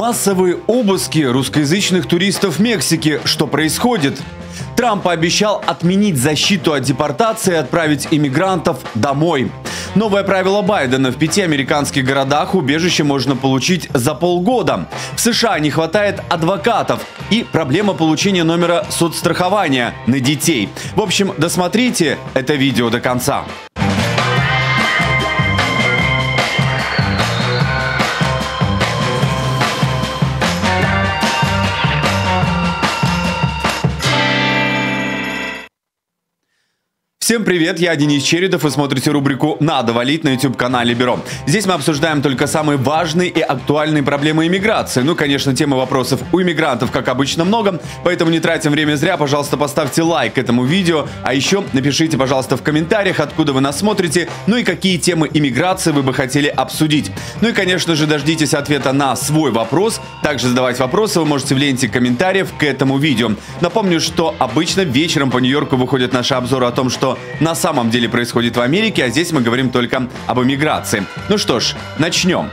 Массовые обыски русскоязычных туристов в Мексике. Что происходит? Трамп пообещал отменить защиту от депортации и отправить иммигрантов домой. Новое правило Байдена. В пяти американских городах убежище можно получить за полгода. В США не хватает адвокатов. И проблема получения номера соцстрахования на детей. В общем, досмотрите это видео до конца. Всем привет, я Денис Чередов, вы смотрите рубрику «Надо валить» на YouTube-канале Бюро. Здесь мы обсуждаем только самые важные и актуальные проблемы иммиграции. Ну, конечно, темы вопросов у иммигрантов, как обычно, много, поэтому не тратим время зря. Пожалуйста, поставьте лайк этому видео, а еще напишите, пожалуйста, в комментариях, откуда вы нас смотрите, ну и какие темы иммиграции вы бы хотели обсудить. Ну и, конечно же, дождитесь ответа на свой вопрос. Также задавать вопросы вы можете в ленте комментариев к этому видео. Напомню, что обычно вечером по Нью-Йорку выходят наши обзоры о том, что на самом деле происходит в Америке, а здесь мы говорим только об эмиграции. Ну что ж, начнем.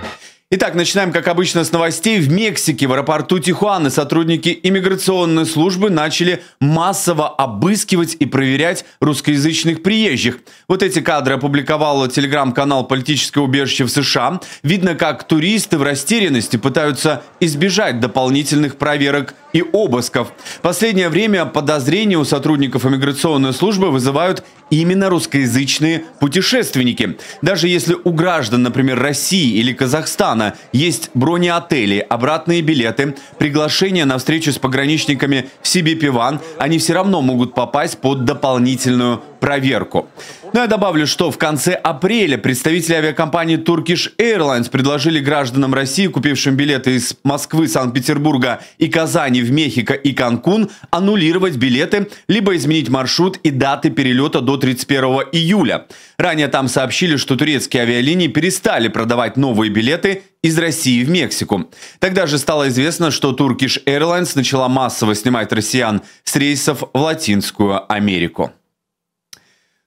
Итак, начинаем, как обычно, с новостей. В Мексике в аэропорту Тихуаны сотрудники иммиграционной службы начали массово обыскивать и проверять русскоязычных приезжих. Вот эти кадры опубликовал телеграм-канал «Политическое убежище в США». Видно, как туристы в растерянности пытаются избежать дополнительных проверок и обысков. В последнее время подозрения у сотрудников иммиграционной службы вызывают именно русскоязычные путешественники. Даже если у граждан, например, России или Казахстана есть бронеотели, обратные билеты, приглашения на встречу с пограничниками в Сибипиван, они все равно могут попасть под дополнительную проверку. Но я добавлю, что в конце апреля представители авиакомпании Turkish Airlines предложили гражданам России, купившим билеты из Москвы, Санкт-Петербурга и Казани в Мехико и Канкун, аннулировать билеты, либо изменить маршрут и даты перелета до 31 июля. Ранее там сообщили, что турецкие авиалинии перестали продавать новые билеты из России в Мексику. Тогда же стало известно, что Turkish Airlines начала массово снимать россиян с рейсов в Латинскую Америку.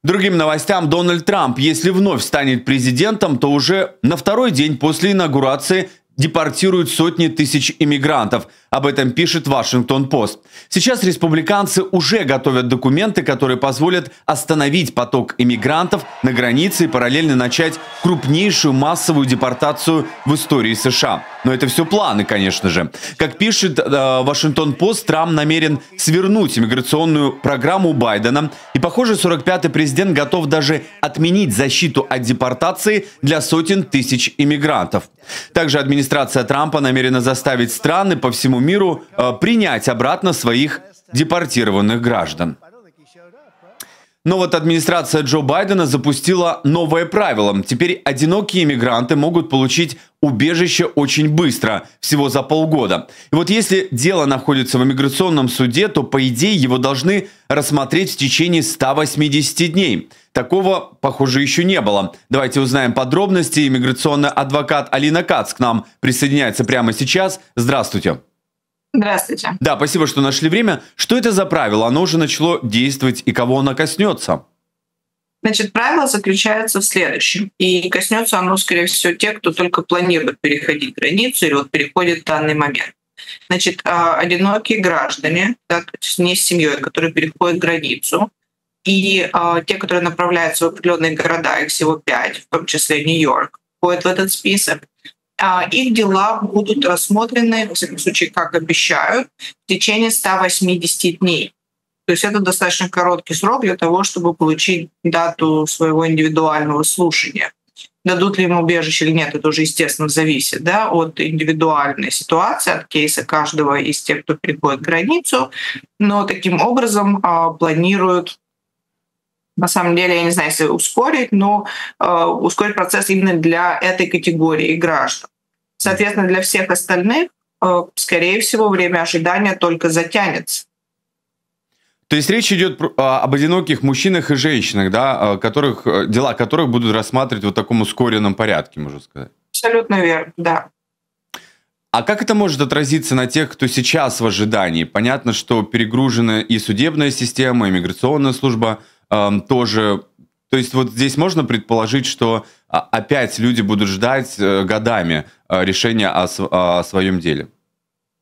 Другим новостям, Дональд Трамп, если вновь станет президентом, то уже на второй день после инаугурации депортируют сотни тысяч иммигрантов. Об этом пишет Вашингтон-Пост. Сейчас республиканцы уже готовят документы, которые позволят остановить поток иммигрантов на границе и параллельно начать крупнейшую массовую депортацию в истории США. Но это все планы, конечно же. Как пишет э, Вашингтон-Пост, Трамп намерен свернуть иммиграционную программу Байдена. И, похоже, 45-й президент готов даже отменить защиту от депортации для сотен тысяч иммигрантов. Также администрация Трампа намерена заставить страны по всему миру э, принять обратно своих депортированных граждан. Но вот администрация Джо Байдена запустила новое правило. Теперь одинокие иммигранты могут получить убежище очень быстро, всего за полгода. И вот если дело находится в иммиграционном суде, то по идее его должны рассмотреть в течение 180 дней. Такого, похоже, еще не было. Давайте узнаем подробности. Иммиграционный адвокат Алина Кац к нам присоединяется прямо сейчас. Здравствуйте. Здравствуйте. Да, спасибо, что нашли время. Что это за правило? Оно уже начало действовать, и кого оно коснется? Значит, правило заключается в следующем. И коснется оно, скорее всего, тех, кто только планирует переходить границу или вот переходит в данный момент. Значит, а, одинокие граждане, да, то есть не с семьей, которые переходят границу, и а, те, которые направляются в определенные города, их всего пять, в том числе Нью-Йорк, входят в этот список, их дела будут рассмотрены, в всяком случае, как обещают, в течение 180 дней. То есть это достаточно короткий срок для того, чтобы получить дату своего индивидуального слушания. Дадут ли ему убежище или нет, это уже, естественно, зависит да, от индивидуальной ситуации, от кейса каждого из тех, кто переходит границу. Но таким образом а, планируют на самом деле, я не знаю, если ускорить, но э, ускорить процесс именно для этой категории граждан. Соответственно, для всех остальных, э, скорее всего, время ожидания только затянется. То есть речь идет а, об одиноких мужчинах и женщинах, да, которых, э, дела которых будут рассматривать в таком ускоренном порядке, можно сказать. Абсолютно верно, да. А как это может отразиться на тех, кто сейчас в ожидании? Понятно, что перегружена и судебная система, и миграционная служба – тоже То есть вот здесь можно предположить, что а, опять люди будут ждать э, годами э, решения о, о своем деле?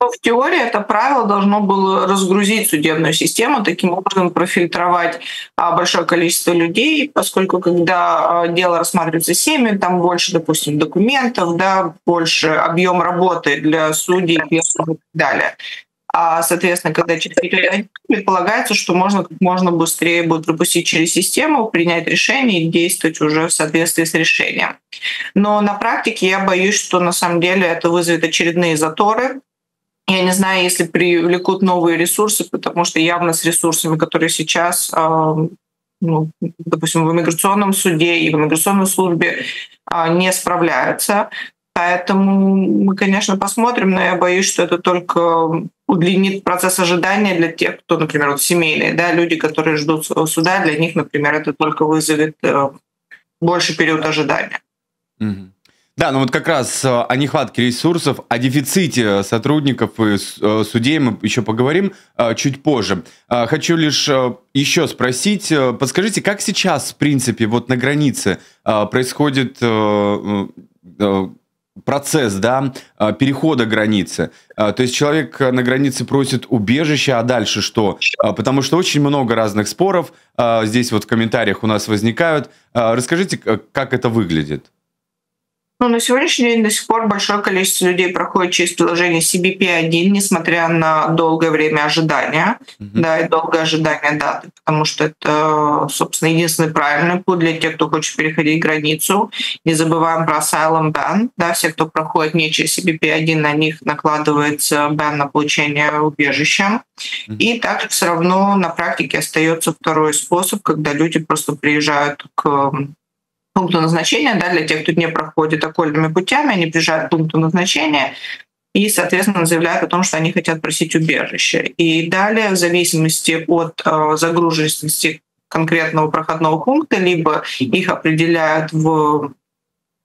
В теории это правило должно было разгрузить судебную систему, таким образом профильтровать а, большое количество людей, поскольку когда а, дело рассматривается семьи, там больше, допустим, документов, да, больше объем работы для судей и так далее. А, соответственно, когда через предполагается, что можно как можно быстрее будет пропустить через систему, принять решение и действовать уже в соответствии с решением. Но на практике я боюсь, что на самом деле это вызовет очередные заторы, я не знаю, если привлекут новые ресурсы, потому что явно с ресурсами, которые сейчас, ну, допустим, в иммиграционном суде и в иммиграционной службе а, не справляются. Поэтому мы, конечно, посмотрим, но я боюсь, что это только удлинит процесс ожидания для тех, кто, например, вот семейные, да, люди, которые ждут суда, для них, например, это только вызовет э, больше период ожидания. Mm-hmm. Да, ну вот как раз э, о нехватке ресурсов, о дефиците сотрудников и э, судей мы еще поговорим э, чуть позже. Хочу лишь еще спросить, подскажите, как сейчас, в принципе, вот на границе происходит процесс, да, перехода границы. То есть человек на границе просит убежища, а дальше что? Потому что очень много разных споров здесь вот в комментариях у нас возникают. Расскажите, как это выглядит? Ну, на сегодняшний день до сих пор большое количество людей проходит через приложение CBP1, несмотря на долгое время ожидания, mm-hmm. да, и долгое ожидание даты, потому что это, собственно, единственный правильный путь для тех, кто хочет переходить границу. Не забываем про asylum ban, да, все, кто проходит не через CBP1, на них накладывается бан на получение убежища. Mm-hmm. И также все равно на практике остается второй способ, когда люди просто приезжают к пункту назначения, да, для тех, кто не проходит окольными путями, они приезжают к пункту назначения и, соответственно, заявляют о том, что они хотят просить убежище. И далее, в зависимости от э, загруженности конкретного проходного пункта, либо их определяют в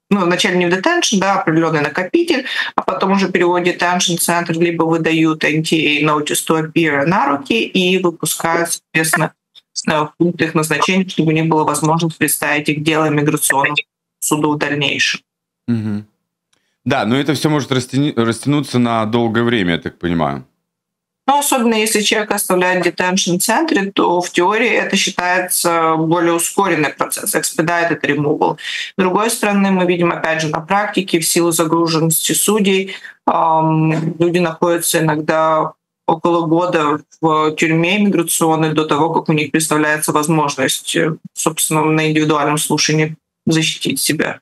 ну, вначале не в detention, да, определенный накопитель, а потом уже переводят detention центр, либо выдают NTA notice to appear на руки и выпускают, соответственно, в пункт их назначения, чтобы не было возможности представить их дело миграционному суду в дальнейшем. Угу. Да, но это все может растяни- растянуться на долгое время, я так понимаю. Ну, особенно если человек оставляет в детеншн-центре, то в теории это считается более ускоренный процесс, expedited removal. С другой стороны, мы видим, опять же, на практике, в силу загруженности судей, эм, люди находятся иногда около года в тюрьме иммиграционной до того, как у них представляется возможность, э, собственно, на индивидуальном слушании защитить себя.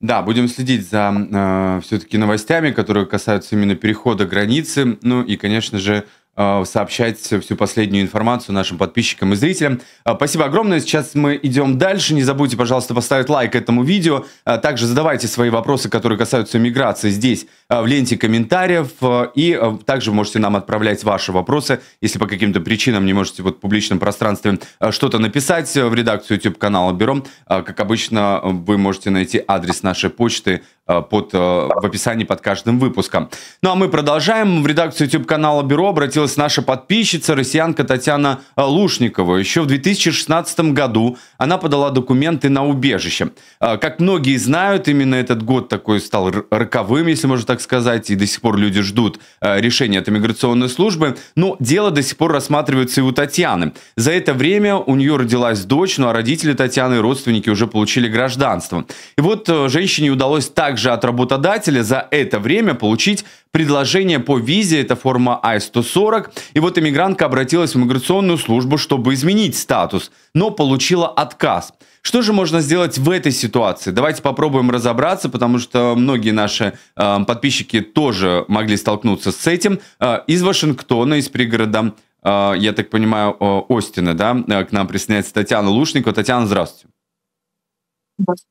Да, будем следить за э, все-таки новостями, которые касаются именно перехода границы. Ну и, конечно же, Э, сообщать всю последнюю информацию нашим подписчикам и зрителям. Э, спасибо огромное. Сейчас мы идем дальше. Не забудьте, пожалуйста, поставить лайк этому видео. Э, также задавайте свои вопросы, которые касаются миграции здесь, в ленте комментариев. И также можете нам отправлять ваши вопросы, если по каким-то причинам не можете вот в публичном пространстве что-то написать в редакцию YouTube-канала Бюро. Как обычно, вы можете найти адрес нашей почты Э, под, э, в описании под каждым выпуском. Ну а мы продолжаем. В редакцию YouTube-канала Бюро обратилась наша подписчица, россиянка Татьяна э, Лушникова. Еще в 2016 году она подала документы на убежище. Как многие знают, именно этот год такой стал роковым, если можно так сказать, и до сих пор люди ждут решения от иммиграционной службы. Но дело до сих пор рассматривается и у Татьяны. За это время у нее родилась дочь, ну а родители Татьяны и родственники уже получили гражданство. И вот женщине удалось так также от работодателя за это время получить предложение по визе, это форма I-140. И вот иммигрантка обратилась в миграционную службу, чтобы изменить статус, но получила отказ. Что же можно сделать в этой ситуации? Давайте попробуем разобраться, потому что многие наши э, подписчики тоже могли столкнуться с этим. Э, из Вашингтона, из пригорода, э, я так понимаю, э, Остина, да, э, к нам присоединяется Татьяна Лушникова. Татьяна, здравствуйте.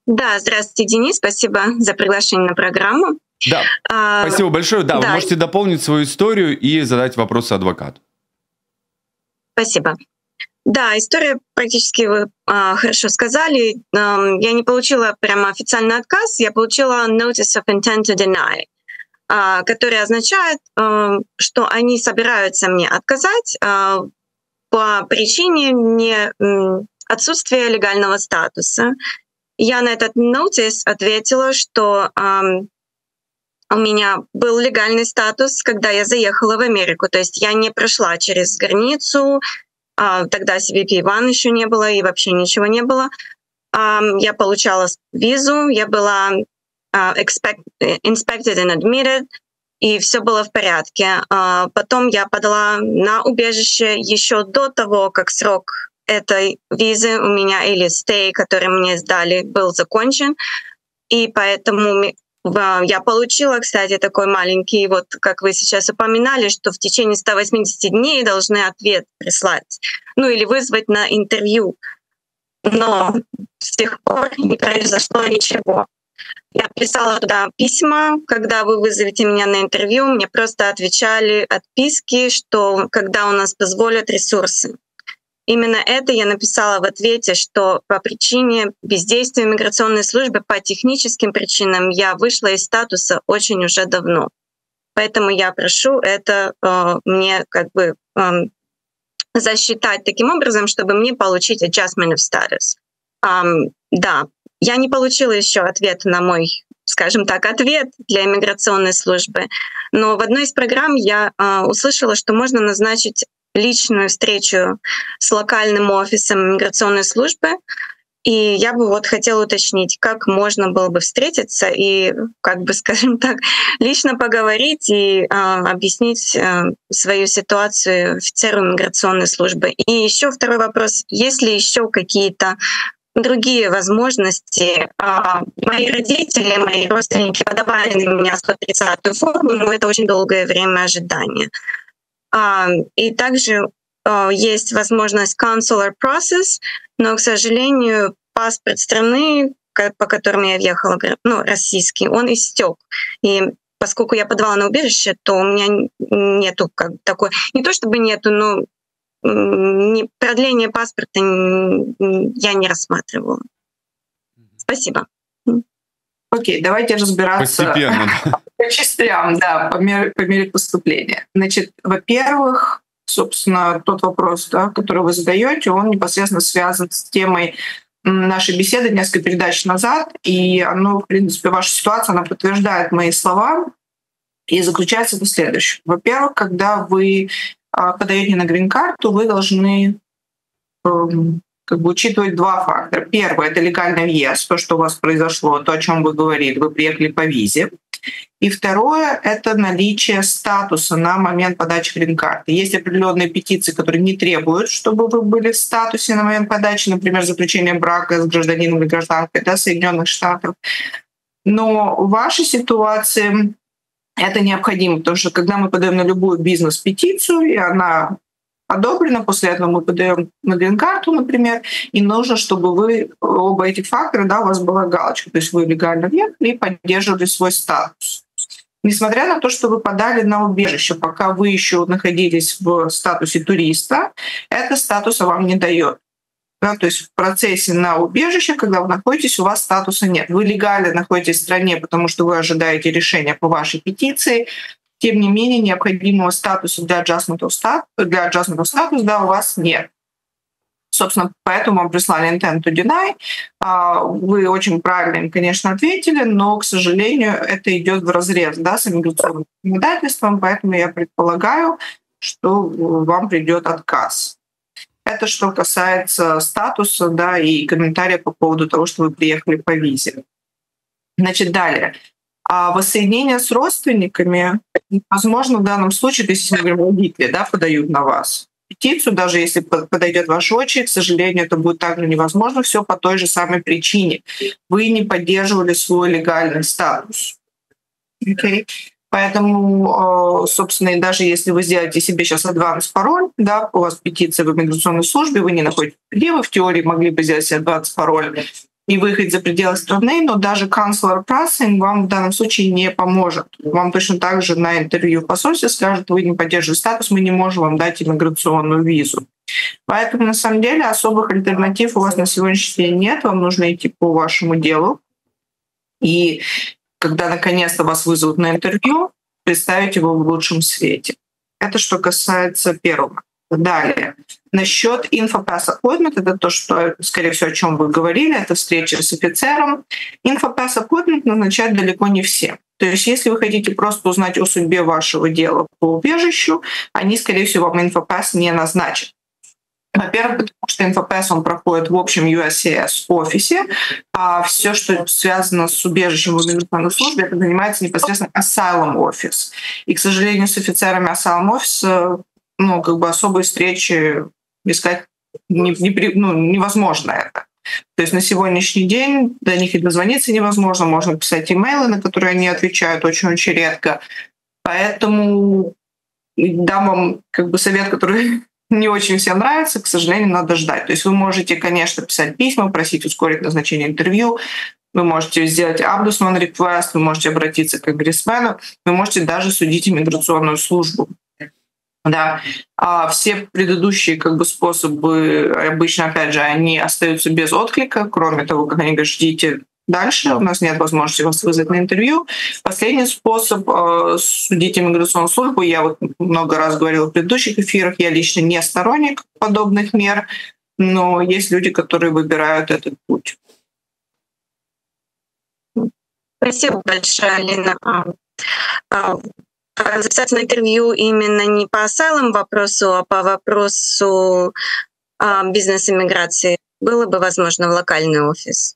Да, здравствуйте, Денис, спасибо за приглашение на программу. Да, а, спасибо большое. Да, да, вы можете дополнить свою историю и задать вопросы адвокату. Спасибо. Да, история практически вы а, хорошо сказали. А, я не получила прямо официальный отказ, я получила notice of intent to deny, а, который означает, а, что они собираются мне отказать а, по причине не отсутствие легального статуса. Я на этот нотис ответила, что эм, у меня был легальный статус, когда я заехала в Америку. То есть я не прошла через границу, а, тогда CBP-1 еще не было и вообще ничего не было. А, я получала визу, я была а, expect, inspected and admitted, и все было в порядке. А, потом я подала на убежище еще до того, как срок этой визы у меня или стей, который мне сдали, был закончен. И поэтому я получила, кстати, такой маленький, вот как вы сейчас упоминали, что в течение 180 дней должны ответ прислать, ну или вызвать на интервью. Но с тех пор не произошло ничего. Я писала туда письма, когда вы вызовете меня на интервью, мне просто отвечали отписки, что когда у нас позволят ресурсы. Именно это я написала в ответе, что по причине бездействия миграционной службы по техническим причинам я вышла из статуса очень уже давно. Поэтому я прошу это э, мне как бы э, засчитать таким образом, чтобы мне получить adjustment of status. Um, да, я не получила еще ответ на мой, скажем так, ответ для иммиграционной службы, но в одной из программ я э, услышала, что можно назначить личную встречу с локальным офисом миграционной службы. И я бы вот хотела уточнить, как можно было бы встретиться и, как бы, скажем так, лично поговорить и э, объяснить э, свою ситуацию офицеру миграционной службы. И еще второй вопрос: есть ли еще какие-то другие возможности. А, мои родители, мои родственники подавали на меня 130-ю форму, но это очень долгое время ожидания. А, и также а, есть возможность consular process, но, к сожалению, паспорт страны, по которому я въехала, ну, российский, он истек. И поскольку я подавала на убежище, то у меня нету как такой, не то чтобы нету, но не, продление паспорта я не рассматривала. Спасибо. Окей, давайте разбираться Постепенно. По частям, да, по мере, по мере поступления. Значит, во-первых, собственно, тот вопрос, да, который вы задаете, он непосредственно связан с темой нашей беседы несколько передач назад, и оно, в принципе, ваша ситуация, она подтверждает мои слова, и заключается в следующем. Во-первых, когда вы а, подаете на грин-карту, вы должны эм, как бы учитывать два фактора. Первый — это легальный въезд, то, что у вас произошло, то, о чем вы говорили, вы приехали по визе. И второе — это наличие статуса на момент подачи грин-карты. Есть определенные петиции, которые не требуют, чтобы вы были в статусе на момент подачи, например, заключение брака с гражданином или гражданкой да, Соединенных Штатов. Но в вашей ситуации это необходимо, потому что когда мы подаем на любую бизнес-петицию, и она одобрена, после этого мы подаем на грин-карту, например, и нужно, чтобы вы оба этих фактора, да, у вас была галочка, то есть вы легально въехали и поддерживали свой статус. Несмотря на то, что вы подали на убежище, пока вы еще находились в статусе туриста, это статуса вам не дает. Да, то есть в процессе на убежище, когда вы находитесь, у вас статуса нет. Вы легально находитесь в стране, потому что вы ожидаете решения по вашей петиции. Тем не менее, необходимого статуса для adjustment of status, для adjustment of status да, у вас нет. Собственно, поэтому мы прислали intent to deny. А, вы очень правильно им, конечно, ответили, но, к сожалению, это идет в разрез да, с иммиграционным законодательством, поэтому я предполагаю, что вам придет отказ. Это что касается статуса да, и комментариев по поводу того, что вы приехали по визе. Значит, далее. А воссоединение с родственниками, возможно, в данном случае, то есть если, например, родители да, подают на вас петицию, даже если подойдет ваш очередь, к сожалению, это будет также невозможно, все по той же самой причине. Вы не поддерживали свой легальный статус. Okay. Поэтому, э, собственно, и даже если вы сделаете себе сейчас адванс пароль, да, у вас петиция в иммиграционной службе, вы не находитесь где вы в теории могли бы сделать себе адванс пароль и выехать за пределы страны, но даже канцлер Прассинг вам в данном случае не поможет. Вам точно так же на интервью в посольстве скажут, вы не поддерживаете статус, мы не можем вам дать иммиграционную визу. Поэтому, на самом деле, особых альтернатив у вас на сегодняшний день нет, вам нужно идти по вашему делу. И когда наконец-то вас вызовут на интервью, представить его в лучшем свете. Это что касается первого. Далее. Насчет InfoPass Appointment, это то, что, скорее всего, о чем вы говорили, это встреча с офицером. InfoPass Appointment назначают далеко не все. То есть если вы хотите просто узнать о судьбе вашего дела по убежищу, они, скорее всего, вам InfoPass не назначат. Во-первых, потому что InfoPass он проходит в общем USCS офисе, а все, что связано с убежищем в иммиграционной службе, это занимается непосредственно Asylum офис. И, к сожалению, с офицерами Asylum офиса ну, как бы особой встречи искать не, не, ну, невозможно это. То есть на сегодняшний день до них и дозвониться невозможно, можно писать имейлы, на которые они отвечают очень-очень редко. Поэтому дам вам как бы совет, который не очень всем нравится, к сожалению, надо ждать. То есть вы можете, конечно, писать письма, просить ускорить назначение интервью, вы можете сделать Abdusman request, вы можете обратиться к конгрессмену, вы можете даже судить иммиграционную службу. Да. А все предыдущие как бы, способы обычно, опять же, они остаются без отклика, кроме того, как они говорят, ждите дальше, у нас нет возможности вас вызвать на интервью. Последний способ э, судить иммиграционную службу, я вот много раз говорила в предыдущих эфирах, я лично не сторонник подобных мер, но есть люди, которые выбирают этот путь. Спасибо большое, Алина. А, записаться на интервью именно не по асайлам вопросу, а по вопросу а, бизнес-иммиграции было бы возможно в локальный офис?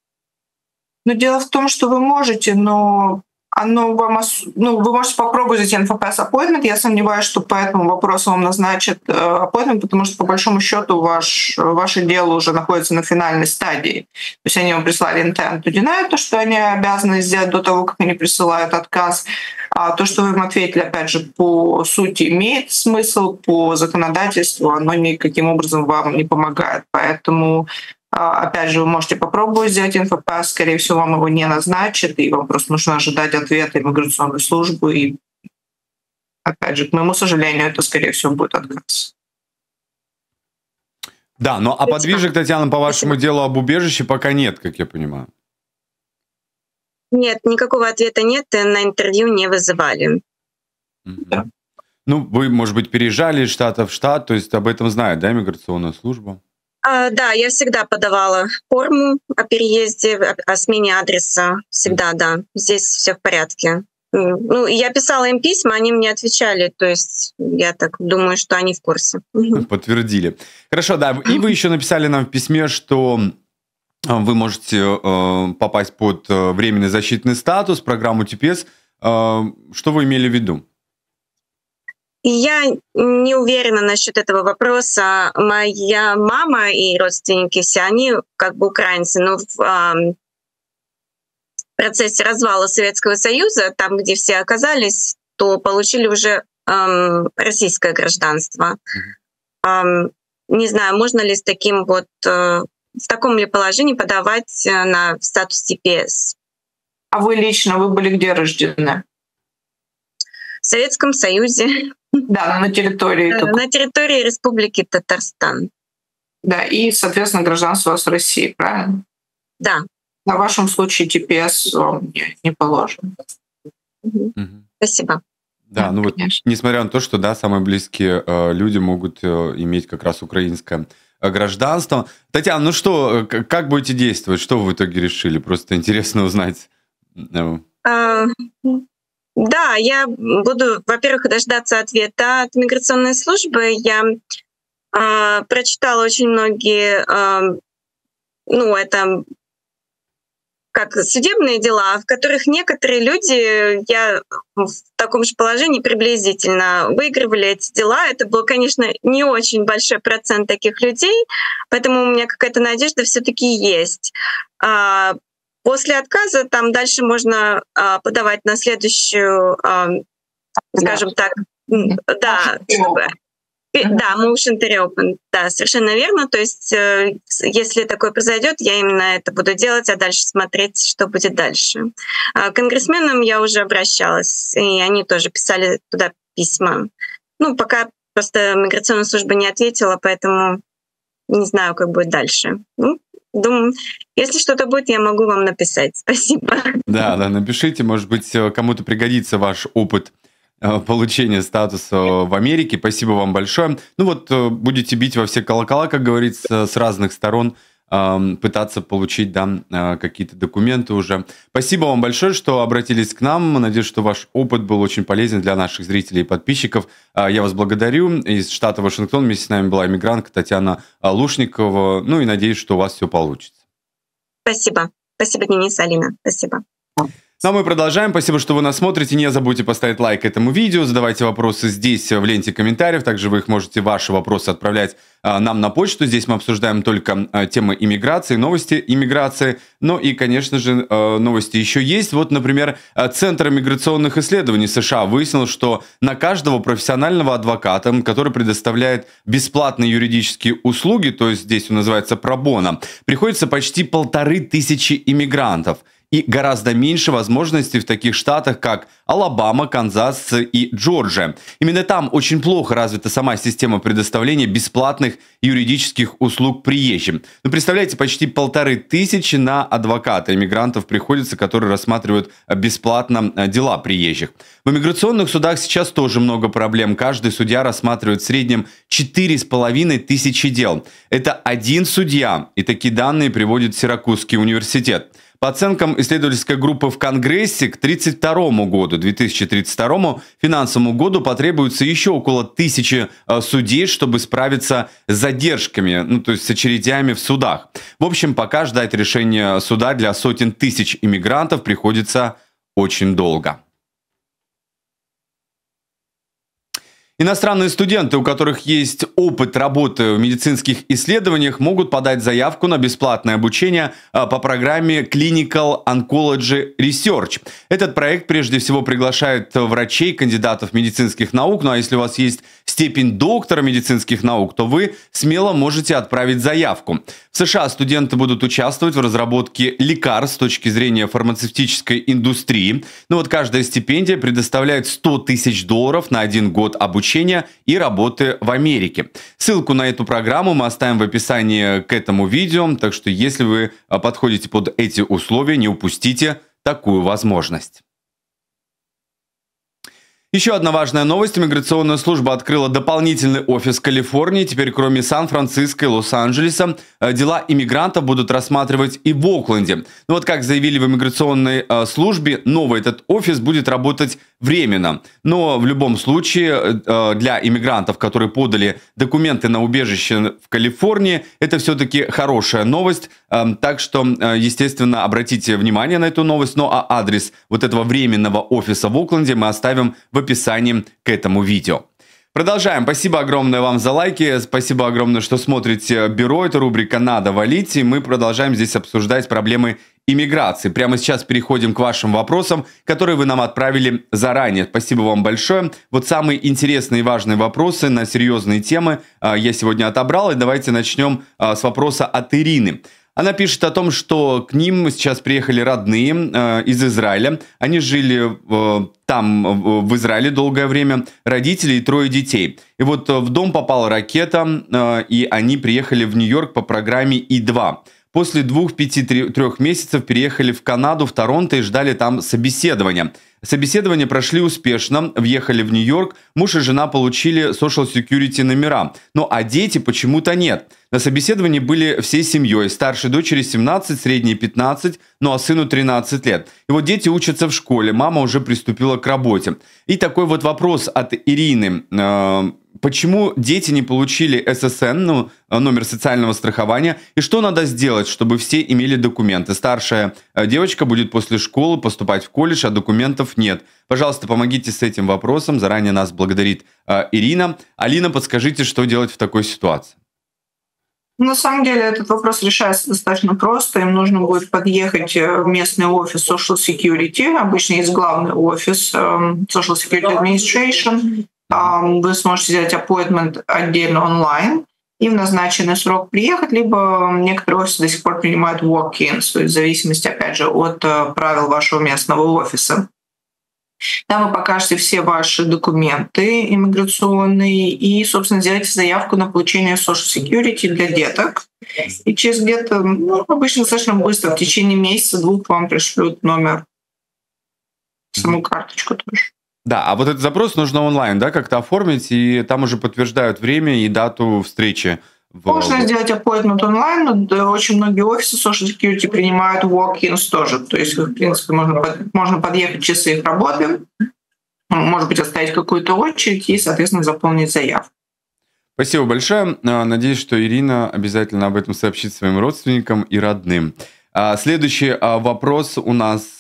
Ну, дело в том, что вы можете, но оно вам, ну, вы можете попробовать зайти инфопресс appointment. Я сомневаюсь, что по этому вопросу вам назначат э, appointment, потому что по большому счету ваш, ваше дело уже находится на финальной стадии. То есть они вам прислали intent to deny, то, что они обязаны сделать до того, как они присылают отказ. А то, что вы им ответили, опять же, по сути имеет смысл, по законодательству оно никаким образом вам не помогает. Поэтому а, опять же, вы можете попробовать сделать инфопас, скорее всего, вам его не назначат, и вам просто нужно ожидать ответа иммиграционной службы. И, опять же, к моему сожалению, это, скорее всего, будет отказ. Да, но а подвижек, Татьяна, по вашему делу об убежище пока нет, как я понимаю. Нет, никакого ответа нет, на интервью не вызывали. Да. Ну, вы, может быть, переезжали из штата в штат, то есть об этом знает, да, миграционная служба? А, да, я всегда подавала форму о переезде, о, о смене адреса. Всегда, да. Здесь все в порядке. Ну, я писала им письма, они мне отвечали, то есть я так думаю, что они в курсе. Подтвердили. Хорошо, да. И вы еще написали нам в письме, что вы можете э, попасть под э, временный защитный статус, программу ТПС. Э, что вы имели в виду? Я не уверена насчет этого вопроса. Моя мама и родственники все, они как бы украинцы, но в э, процессе развала Советского Союза, там, где все оказались, то получили уже э, российское гражданство. Э, не знаю, можно ли с таким вот э, в таком ли положении подавать э, на статус ТПС. А вы лично, вы были где рождены? В Советском Союзе. Да, на территории... Э, на территории Республики Татарстан. Да, и, соответственно, гражданство у вас России, правильно? Да. На вашем случае ТПС вам не, не положен. Угу. Спасибо. Да, да, ну конечно. вот несмотря на то, что да, самые близкие э, люди могут э, иметь как раз украинское э, гражданство. Татьяна, ну что, э, как будете действовать? Что вы в итоге решили? Просто интересно узнать. А, да, я буду, во-первых, дождаться ответа от миграционной службы. Я э, прочитала очень многие, э, ну, это как судебные дела, в которых некоторые люди, я в таком же положении приблизительно выигрывали эти дела. Это был, конечно, не очень большой процент таких людей, поэтому у меня какая-то надежда все-таки есть. А, После отказа там дальше можно а, подавать на следующую, скажем да. так, да, да, motion reopen, да, совершенно верно. То есть, э, если такое произойдет, я именно это буду делать, а дальше смотреть, что будет дальше. А, к конгрессменам я уже обращалась, и они тоже писали туда письма. Ну, пока просто миграционная служба не ответила, поэтому не знаю, как будет дальше. Ну, думаю, если что-то будет, я могу вам написать. Спасибо. Да, да, напишите, может быть, э, кому-то пригодится ваш опыт получения статуса в Америке. Спасибо вам большое. Ну вот, э, будете бить во все колокола, как говорится, с разных сторон пытаться получить да, э, какие-то документы уже. Спасибо вам большое, что обратились к нам. Надеюсь, что ваш опыт был очень полезен для наших зрителей и подписчиков. Я вас благодарю. Из штата Вашингтон вместе с нами была иммигрантка Татьяна Лушникова. Ну и надеюсь, что у вас все получится. Спасибо. Спасибо, Денис, Алина. Спасибо. Ну а мы продолжаем. Спасибо, что вы нас смотрите. Не забудьте поставить лайк этому видео, задавайте вопросы здесь в ленте комментариев. Также вы их можете, ваши вопросы отправлять а, нам на почту. Здесь мы обсуждаем только а, темы иммиграции, новости иммиграции. Ну и, конечно же, а, новости еще есть. Вот, например, Центр миграционных исследований США выяснил, что на каждого профессионального адвоката, который предоставляет бесплатные юридические услуги, то есть здесь он называется пробона, приходится почти полторы тысячи иммигрантов – и гораздо меньше возможностей в таких штатах, как Алабама, Канзас и Джорджия. Именно там очень плохо развита сама система предоставления бесплатных юридических услуг приезжим. Ну, представляете, почти полторы тысячи на адвоката иммигрантов приходится, которые рассматривают бесплатно э, дела приезжих. В иммиграционных судах сейчас тоже много проблем. Каждый судья рассматривает в среднем 4,5 тысячи дел. Это один судья, и такие данные приводит Сиракузский университет. По оценкам исследовательской группы в Конгрессе, к 1932 году, 2032 финансовому году потребуется еще около тысячи э, судей, чтобы справиться с задержками, ну, то есть с очередями в судах. В общем, пока ждать решения суда для сотен тысяч иммигрантов приходится очень долго. Иностранные студенты, у которых есть опыт работы в медицинских исследованиях, могут подать заявку на бесплатное обучение а, по программе Clinical Oncology Research. Этот проект прежде всего приглашает врачей, кандидатов медицинских наук, ну а если у вас есть степень доктора медицинских наук, то вы смело можете отправить заявку. В США студенты будут участвовать в разработке лекарств с точки зрения фармацевтической индустрии. Ну вот каждая стипендия предоставляет 100 тысяч долларов на один год обучения и работы в Америке. Ссылку на эту программу мы оставим в описании к этому видео, так что если вы подходите под эти условия, не упустите такую возможность. Еще одна важная новость. Миграционная служба открыла дополнительный офис Калифорнии. Теперь кроме Сан-Франциско и Лос-Анджелеса э, дела иммигрантов будут рассматривать и в Окленде. Ну вот как заявили в иммиграционной э, службе, новый этот офис будет работать временно. Но в любом случае э, для иммигрантов, которые подали документы на убежище в Калифорнии, это все-таки хорошая новость. Так что, естественно, обратите внимание на эту новость. Ну а адрес вот этого временного офиса в Окленде мы оставим в описании к этому видео. Продолжаем. Спасибо огромное вам за лайки. Спасибо огромное, что смотрите Бюро. Это рубрика «Надо валить». И мы продолжаем здесь обсуждать проблемы иммиграции. Прямо сейчас переходим к вашим вопросам, которые вы нам отправили заранее. Спасибо вам большое. Вот самые интересные и важные вопросы на серьезные темы а, я сегодня отобрал. И давайте начнем а, с вопроса от Ирины. Она пишет о том, что к ним сейчас приехали родные э, из Израиля. Они жили э, там, в Израиле, долгое время. Родители и трое детей. И вот в дом попала ракета, э, и они приехали в Нью-Йорк по программе И-2. После двух, пяти, трех месяцев переехали в Канаду, в Торонто и ждали там собеседования. Собеседования прошли успешно, въехали в Нью-Йорк, муж и жена получили social security номера, ну а дети почему-то нет. На собеседовании были всей семьей, старшей дочери 17, средней 15, ну а сыну 13 лет. И вот дети учатся в школе, мама уже приступила к работе. И такой вот вопрос от Ирины. Э, почему дети не получили ССН, ну, номер социального страхования, и что надо сделать, чтобы все имели документы. Старшая э, девочка будет после школы поступать в колледж, а документов нет. Пожалуйста, помогите с этим вопросом. Заранее нас благодарит э, Ирина. Алина, подскажите, что делать в такой ситуации? На самом деле этот вопрос решается достаточно просто. Им нужно будет подъехать в местный офис Social Security. Обычно есть главный офис эм, Social Security Administration. Вы сможете взять appointment отдельно онлайн и в назначенный срок приехать, либо некоторые офисы до сих пор принимают walk-ins, то есть в зависимости, опять же, от э, правил вашего местного офиса. Там вы покажете все ваши документы иммиграционные и, собственно, сделаете заявку на получение Social Security для деток. И через где-то, ну, обычно достаточно быстро, в течение месяца-двух вам пришлют номер, саму карточку тоже. Да, а вот этот запрос нужно онлайн, да, как-то оформить, и там уже подтверждают время и дату встречи. В... Можно сделать appointment онлайн, но да, очень многие офисы Social Security принимают walk-ins тоже. То есть, в принципе, можно, можно подъехать часы их работы, может быть, оставить какую-то очередь и, соответственно, заполнить заявку. Спасибо большое. А, надеюсь, что Ирина обязательно об этом сообщит своим родственникам и родным. А, следующий а, вопрос у нас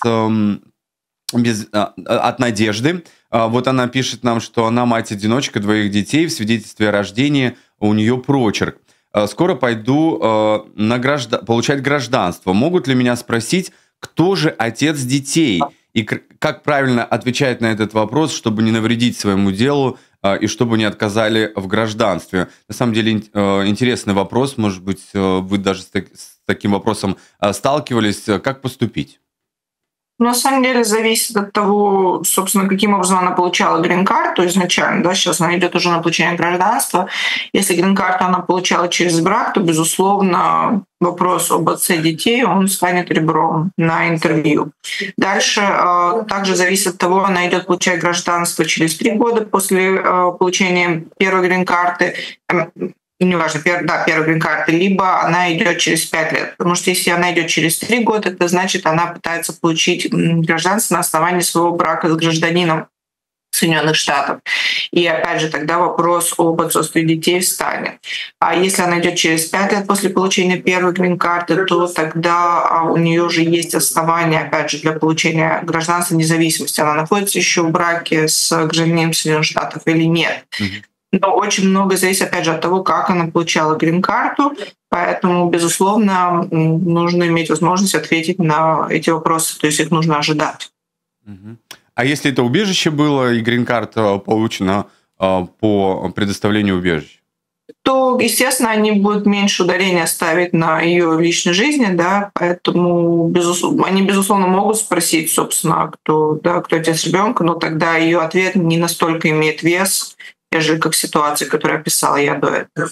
без, от Надежды. Вот она пишет нам, что она мать-одиночка двоих детей, в свидетельстве о рождении у нее прочерк. Скоро пойду на гражда... получать гражданство. Могут ли меня спросить, кто же отец детей? И как правильно отвечать на этот вопрос, чтобы не навредить своему делу а, и чтобы не отказали в гражданстве. На самом деле интересный вопрос, может быть, вы даже с таким вопросом а, сталкивались. Как поступить? На самом деле зависит от того, собственно, каким образом она получала грин-карту изначально. Да, сейчас она идет уже на получение гражданства. Если грин-карту она получала через брак, то, безусловно, вопрос об отце детей, он станет ребром на интервью. Дальше э, также зависит от того, она идет получать гражданство через три года после э, получения первой грин-карты неважно, пер, да, первой грин-карты, либо она идет через пять лет. Потому что если она идет через три года, это значит, она пытается получить гражданство на основании своего брака с гражданином Соединенных Штатов. И опять же, тогда вопрос об отцовстве детей встанет. А если она идет через пять лет после получения первой грин-карты, то тогда а, у нее уже есть основания, опять же, для получения гражданства независимости. Она находится еще в браке с гражданином Соединенных Штатов или нет. Mm-hmm. Но очень много зависит, опять же, от того, как она получала грин-карту. Поэтому, безусловно, нужно иметь возможность ответить на эти вопросы. То есть их нужно ожидать. А если это убежище было и грин-карта получена а, по предоставлению убежища? то, естественно, они будут меньше ударения ставить на ее личной жизни, да, поэтому безусловно, они, безусловно, могут спросить, собственно, кто, да, кто отец ребенка, но тогда ее ответ не настолько имеет вес, нежели как ситуации, которую описала я до этого.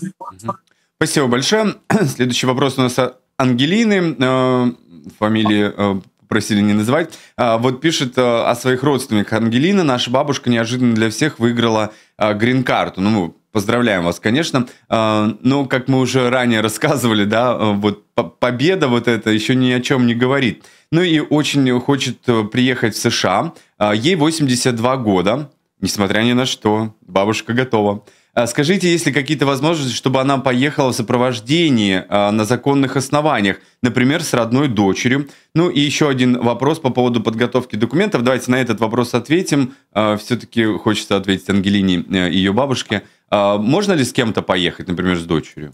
Спасибо большое. Следующий вопрос у нас от Ангелины. Э, фамилии э, просили не называть. А, вот пишет э, о своих родственниках. Ангелина, наша бабушка, неожиданно для всех выиграла грин-карту. Ну, поздравляем вас, конечно. Но, как мы уже ранее рассказывали, да, вот победа вот эта еще ни о чем не говорит. Ну и очень хочет приехать в США. Ей 82 года. Несмотря ни на что, бабушка готова. А скажите, есть ли какие-то возможности, чтобы она поехала в сопровождении а, на законных основаниях, например, с родной дочерью? Ну и еще один вопрос по поводу подготовки документов. Давайте на этот вопрос ответим. А, Все-таки хочется ответить Ангелине э, и ее бабушке. Можно ли с кем-то поехать, например, с дочерью?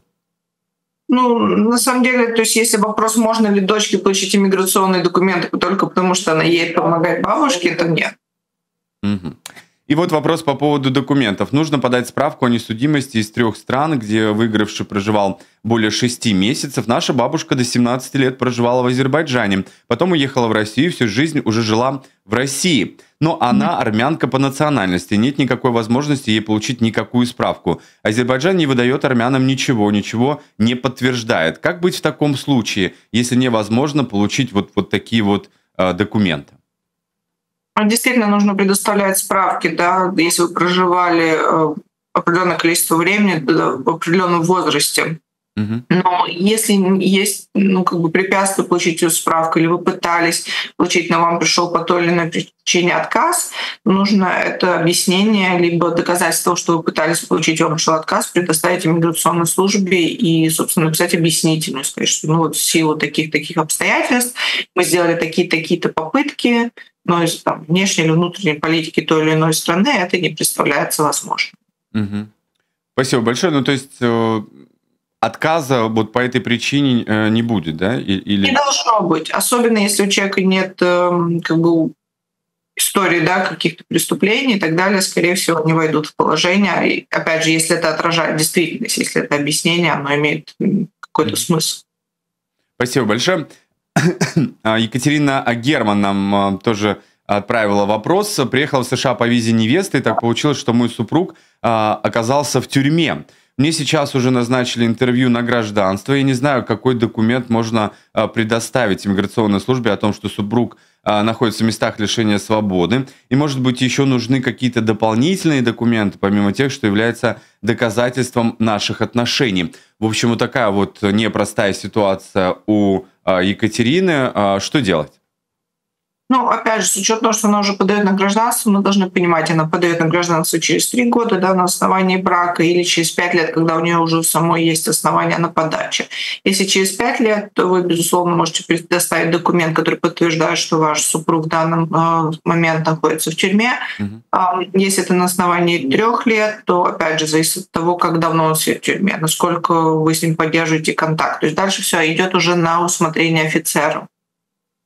Ну, на самом деле, то есть если вопрос, можно ли дочке получить иммиграционные документы только потому, что она едет помогать бабушке, то нет. Угу. И вот вопрос по поводу документов. Нужно подать справку о несудимости из трех стран, где выигравший проживал более шести месяцев. Наша бабушка до 17 лет проживала в Азербайджане. Потом уехала в Россию, всю жизнь уже жила в России. Но она армянка по национальности. Нет никакой возможности ей получить никакую справку. Азербайджан не выдает армянам ничего, ничего не подтверждает. Как быть в таком случае, если невозможно получить вот, вот такие вот э, документы? Действительно нужно предоставлять справки, да, если вы проживали э, определенное количество времени в определенном возрасте. Но если есть ну, как бы препятствие получить эту справку, или вы пытались получить, но вам пришел по той или иной причине отказ, нужно это объяснение, либо доказательство, что вы пытались получить, вам пришел отказ, предоставить иммиграционной службе и, собственно, написать объяснительную, сказать, что ну, вот в силу таких-таких обстоятельств мы сделали такие-такие-то попытки, но из там, внешней или внутренней политики той или иной страны это не представляется возможным. Угу. Спасибо большое. Ну, то есть э, отказа вот по этой причине э, не будет, да? Или... Не должно быть. Особенно если у человека нет э, как бы истории да, каких-то преступлений и так далее, скорее всего, не войдут в положение. И, опять же, если это отражает действительность, если это объяснение, оно имеет какой-то смысл. Спасибо большое. А, Екатерина Герман нам а, тоже отправила вопрос. Приехала в США по визе невесты, и так получилось, что мой супруг а, оказался в тюрьме. Мне сейчас уже назначили интервью на гражданство. Я не знаю, какой документ можно предоставить иммиграционной службе о том, что супруг находится в местах лишения свободы. И, может быть, еще нужны какие-то дополнительные документы, помимо тех, что являются доказательством наших отношений. В общем, вот такая вот непростая ситуация у Екатерины. Что делать? Ну, опять же, с учетом того, что она уже подает на гражданство, мы должны понимать, она подает на гражданство через три года да, на основании брака или через пять лет, когда у нее уже самой есть основания на подачу. Если через пять лет, то вы, безусловно, можете предоставить документ, который подтверждает, что ваш супруг в данный э, момент находится в тюрьме. Угу. Если это на основании трех лет, то, опять же, зависит от того, как давно он в тюрьме, насколько вы с ним поддерживаете контакт. То есть дальше все идет уже на усмотрение офицера.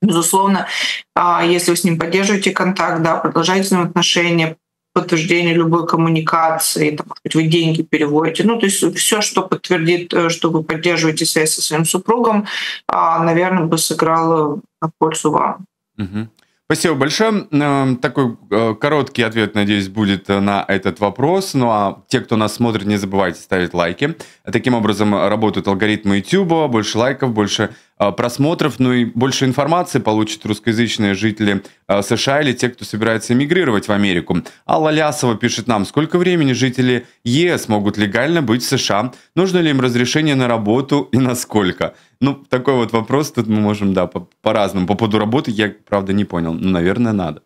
Безусловно, а, если вы с ним поддерживаете контакт, да, продолжаете с ним отношения, подтверждение любой коммуникации, там, может быть, вы деньги переводите. Ну, то есть все, что подтвердит, э, что вы поддерживаете связь со своим супругом, а, наверное, бы сыграло на пользу вам. Угу. Спасибо большое. Эм, такой э, короткий ответ, надеюсь, будет э, на этот вопрос. Ну а те, кто нас смотрит, не забывайте ставить лайки. Таким образом работают алгоритмы YouTube, больше лайков, больше просмотров, ну и больше информации получат русскоязычные жители США или те, кто собирается эмигрировать в Америку. Алла Лясова пишет нам, сколько времени жители ЕС могут легально быть в США? Нужно ли им разрешение на работу и насколько? Ну, такой вот вопрос тут мы можем, да, по- по-разному. По поводу работы я, правда, не понял. Ну, наверное, надо.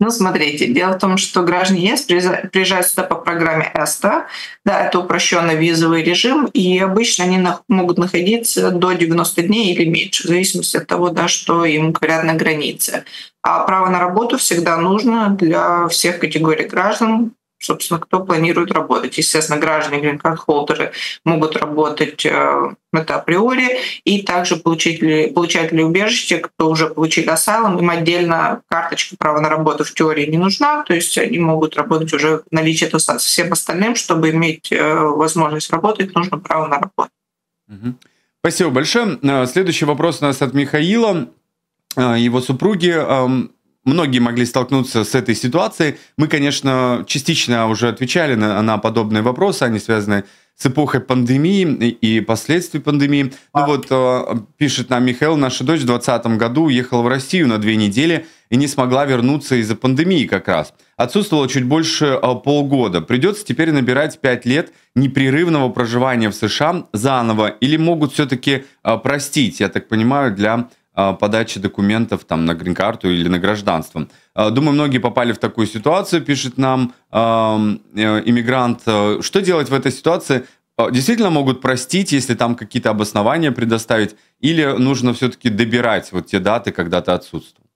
Ну, смотрите, дело в том, что граждане ЕС приезжают сюда по программе ЭСТА. Да, это упрощенный визовый режим, и обычно они могут находиться до 90 дней или меньше, в зависимости от того, да, что им говорят на границе. А право на работу всегда нужно для всех категорий граждан, собственно, кто планирует работать. Естественно, граждане грин-карт-холдеры могут работать э, это априори, и также получители, получатели убежища, кто уже получили асайлом, им отдельно карточка права на работу в теории не нужна, то есть они могут работать уже в наличии этого со всем остальным, чтобы иметь э, возможность работать, нужно право на работу. Спасибо большое. Э, следующий вопрос у нас от Михаила. Его супруги многие могли столкнуться с этой ситуацией. Мы, конечно, частично уже отвечали на, на подобные вопросы, они связаны с эпохой пандемии и последствий пандемии. Ну вот, э, пишет нам Михаил, наша дочь в 2020 году уехала в Россию на две недели и не смогла вернуться из-за пандемии как раз. Отсутствовала чуть больше э, полгода. Придется теперь набирать пять лет непрерывного проживания в США заново или могут все-таки э, простить, я так понимаю, для а, подачи документов там на грин-карту или на гражданство. А, думаю, многие попали в такую ситуацию, пишет нам э, иммигрант. Что делать в этой ситуации? А, действительно могут простить, если там какие-то обоснования предоставить, или нужно все-таки добирать вот те даты, когда ты отсутствуешь?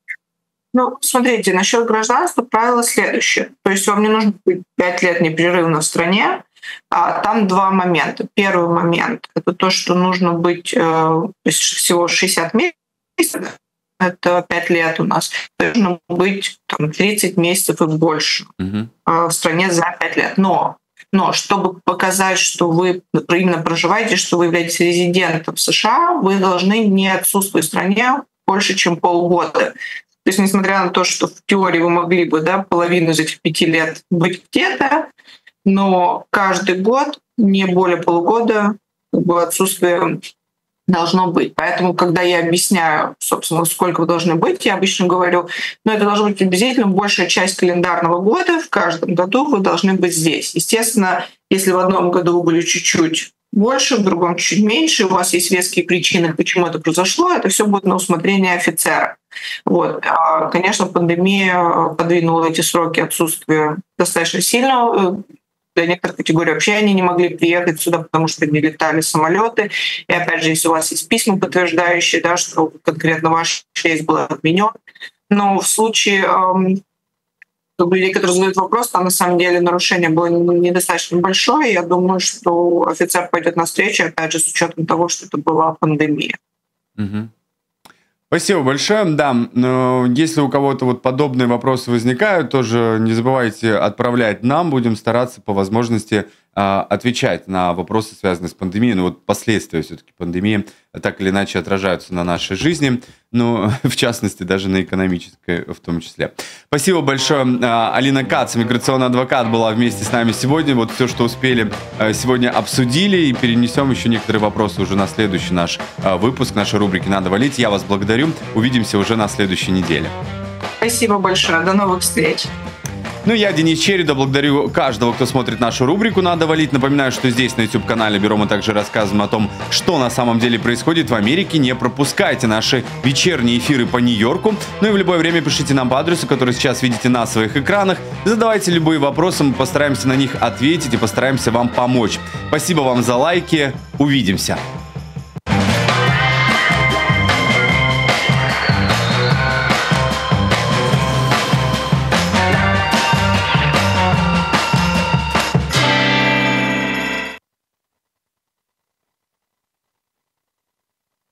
Ну, смотрите, насчет гражданства правило следующее. То есть вам не нужно быть пять лет непрерывно в стране, а там два момента. Первый момент — это то, что нужно быть э, всего 60 месяцев, это 5 лет у нас, должно быть там, 30 месяцев и больше угу. в стране за 5 лет. Но, но чтобы показать, что вы именно проживаете, что вы являетесь резидентом США, вы должны не отсутствовать в стране больше, чем полгода. То есть, несмотря на то, что в теории вы могли бы да, половину из этих пяти лет быть где-то, но каждый год не более полугода как бы, отсутствие должно быть. Поэтому, когда я объясняю, собственно, сколько вы должны быть, я обычно говорю, ну, это должно быть приблизительно большая часть календарного года. В каждом году вы должны быть здесь. Естественно, если в одном году вы были чуть-чуть больше, в другом чуть меньше, у вас есть веские причины, почему это произошло, это все будет на усмотрение офицера. Вот. А, конечно, пандемия подвинула эти сроки отсутствия достаточно сильно для некоторых категорий вообще они не могли приехать сюда, потому что не летали самолеты. И опять же, если у вас есть письма, подтверждающие, да, что конкретно ваш рейс был отменен. Но в случае эм, людей, которые задают вопрос, там на самом деле нарушение было недостаточно большое. Я думаю, что офицер пойдет на встречу, опять же, с учетом того, что это была пандемия. Угу. Спасибо большое. Да, если у кого-то вот подобные вопросы возникают, тоже не забывайте отправлять нам. Будем стараться по возможности а, отвечать на вопросы, связанные с пандемией. Ну вот последствия все-таки пандемии так или иначе отражаются на нашей жизни, ну, в частности, даже на экономической в том числе. Спасибо большое. А, Алина Кац, миграционный адвокат, была вместе с нами сегодня. Вот все, что успели а, сегодня обсудили, и перенесем еще некоторые вопросы уже на следующий наш выпуск, нашей рубрики «Надо валить». Я вас благодарю. Увидимся уже на следующей неделе. Спасибо большое. До новых встреч. Ну, я Денис Череда, благодарю каждого, кто смотрит нашу рубрику «Надо валить». Напоминаю, что здесь на YouTube-канале Бюро мы также рассказываем о том, что на самом деле происходит в Америке. Не пропускайте наши вечерние эфиры по Нью-Йорку. Ну и в любое время пишите нам по адресу, который сейчас видите на своих экранах. Задавайте любые вопросы, мы постараемся на них ответить и постараемся вам помочь. Спасибо вам за лайки. Увидимся.